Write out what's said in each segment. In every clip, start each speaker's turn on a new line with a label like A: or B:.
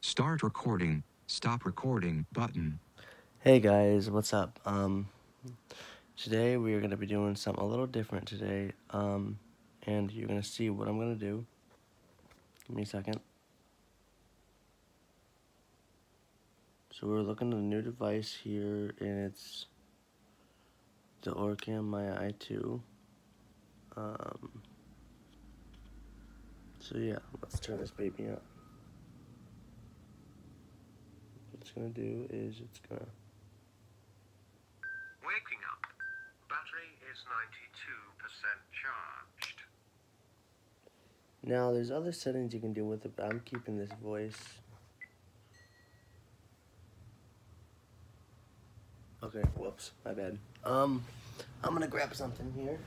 A: Start recording. Stop recording button.
B: Hey guys, what's up? Um, today we are going to be doing something a little different today, um, and you're going to see what I'm going to do. Give me a second. So we're looking at a new device here, and it's the OrCam MyEye 2. Um, so yeah, let's turn this baby up. It's gonna do is it's gonna
C: Waking up. Battery is 92% charged.
B: Now, there's other settings you can do with it, but I'm keeping this voice. Okay, whoops, my bad. Um, I'm gonna grab something here.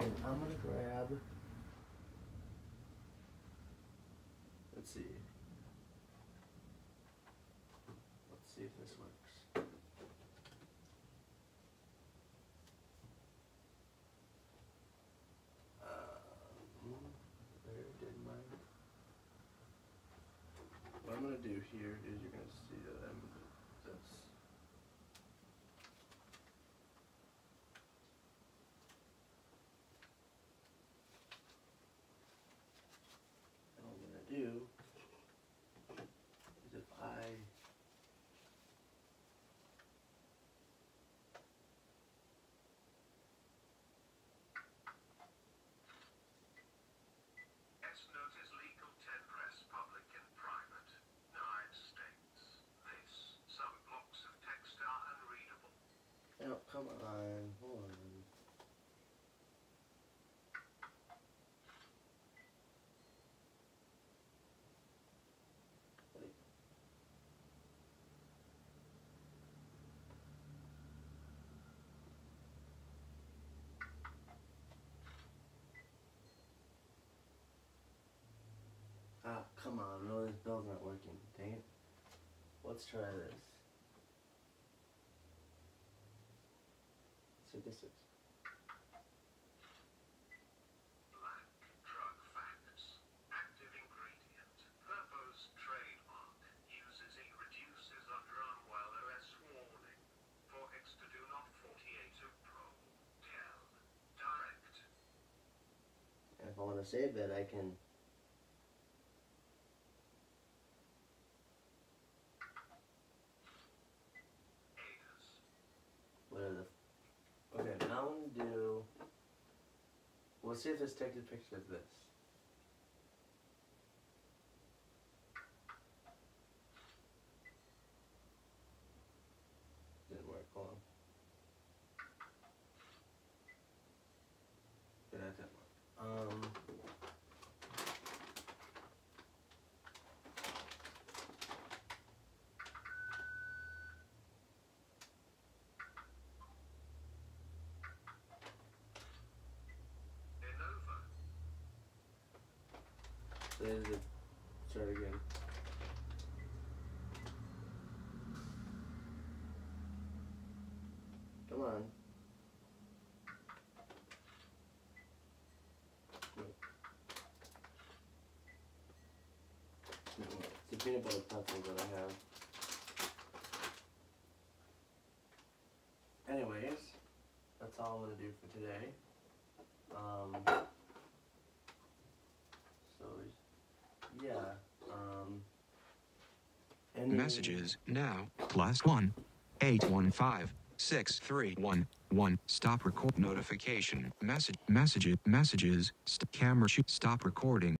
B: And I'm gonna grab. Let's see. Let's see if this works. Um, where did my. What I'm gonna do here is you're gonna see that I'm this. And what I'm gonna do is if I
C: S note is legal ten press public and private. Nine states. This. Some blocks of text are unreadable.
B: Oh, come on, hold on. Ah, come on, no, this bell's not working. Dang it. Let's try this.
C: Direct.
B: And if I want to save it, I can.
C: Aiders.
B: What are the. Okay, now I'm gonna do. We'll see if this takes a picture of this. Didn't work. Hold on. Yeah, that didn't work. Um.
C: Innova.
B: There's it. Start again. Come on. It's the peanut butter pretzel that I have. Anyways, that's all I'm gonna do for today. Um, so, yeah. Um, any-
A: Messages now plus one eight one five six three one one. Stop record notification. Message messages messages. St- camera shoot. Stop recording.